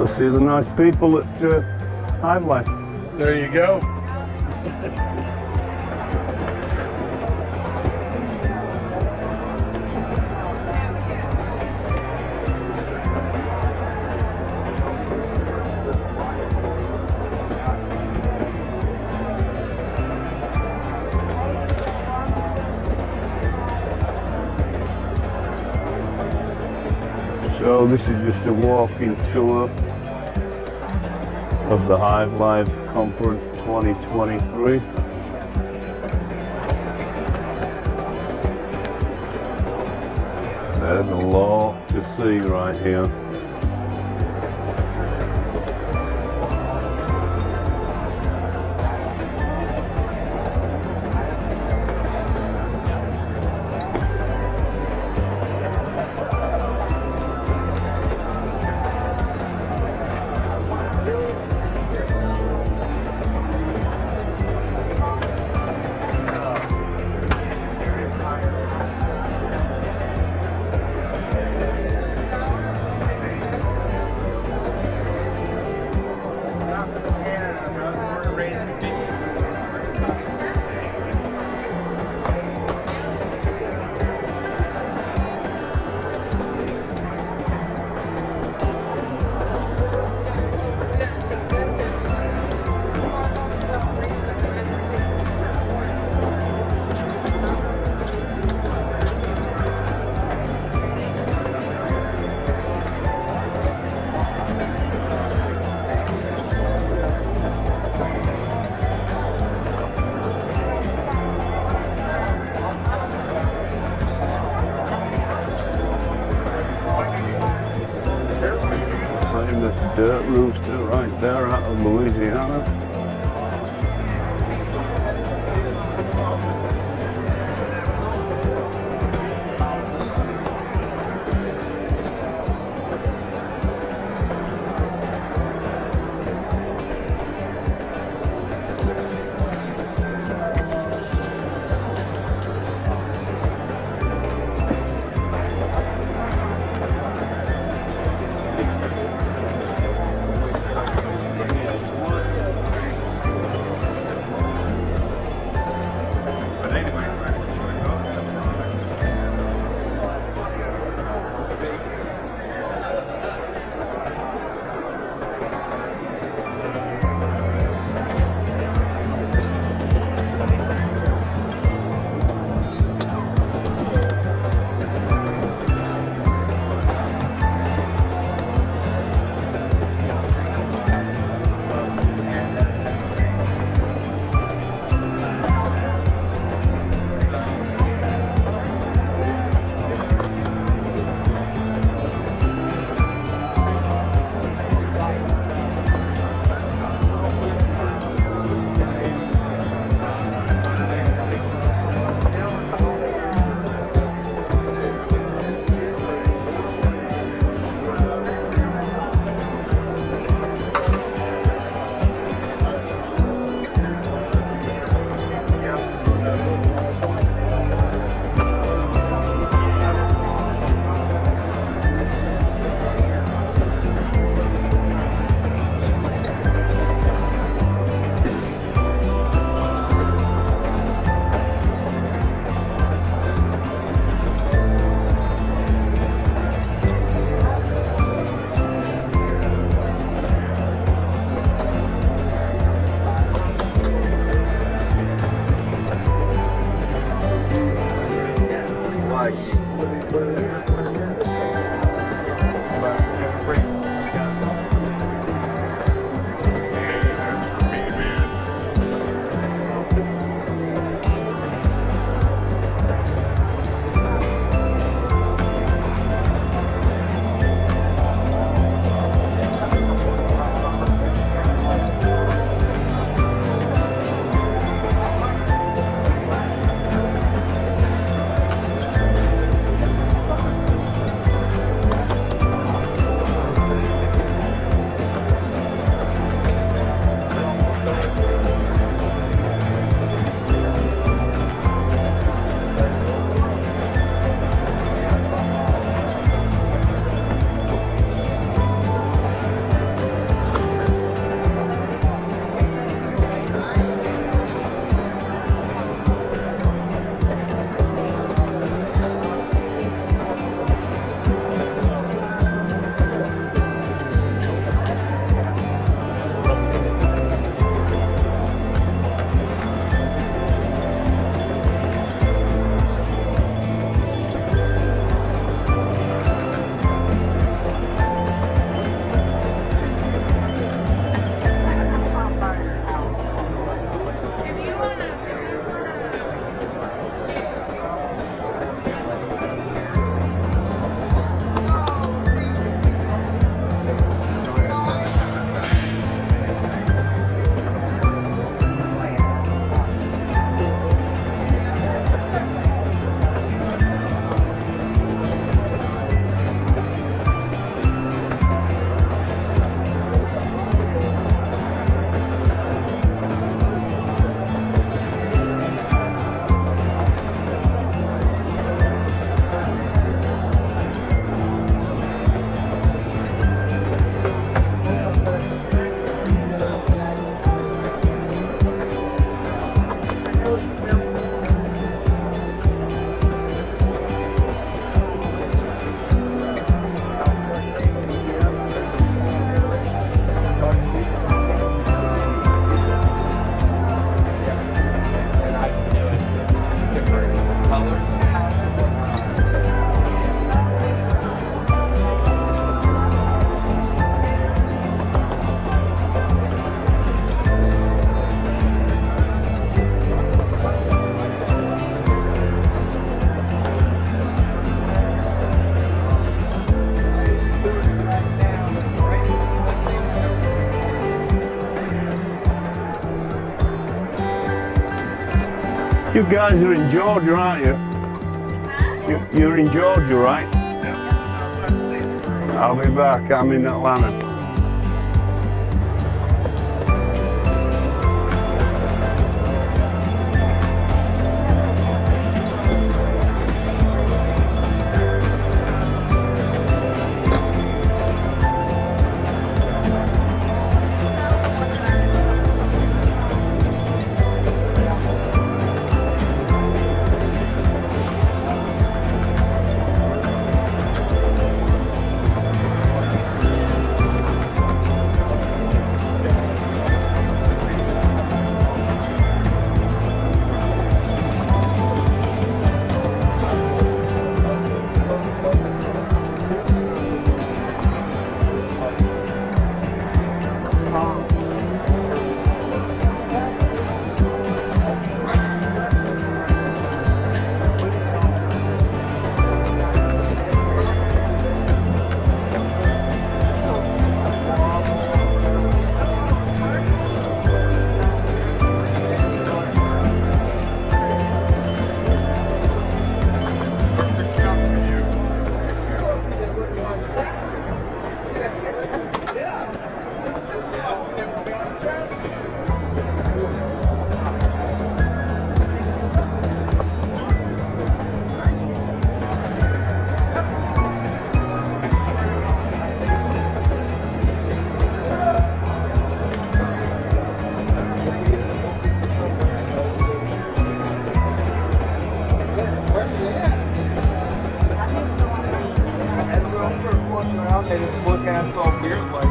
Go see the nice people at uh, Hive Life. There you go. So this is just a walking tour of the Hive Life Conference 2023. There's a lot to see right here. You guys are in Georgia, aren't you? you you're in Georgia, right? I'll be back. I'm in Atlanta. Us all weird like.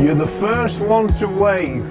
You're the first one to wave.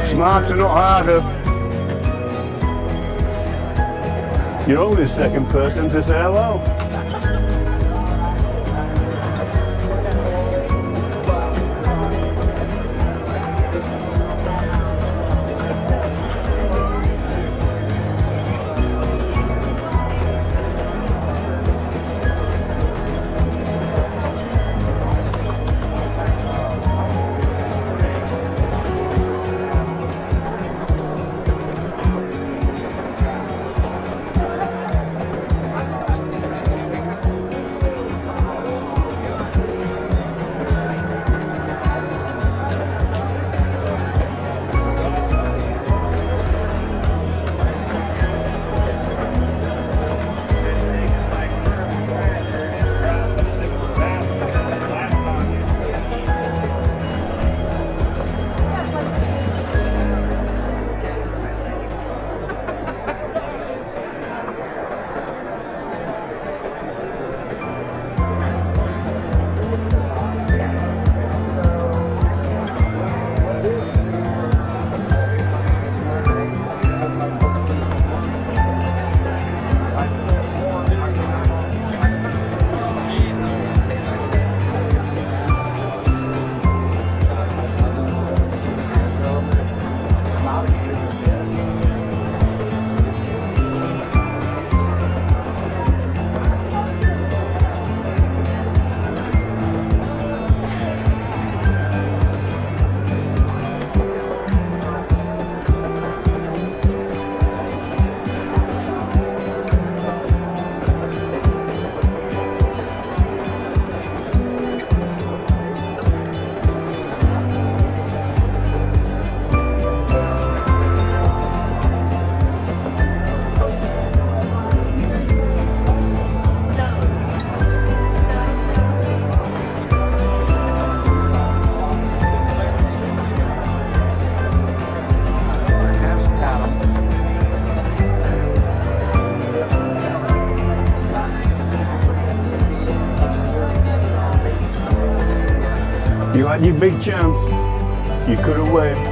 Smarter, not harder. You're only the second person to say hello. Your big chance. You could have won.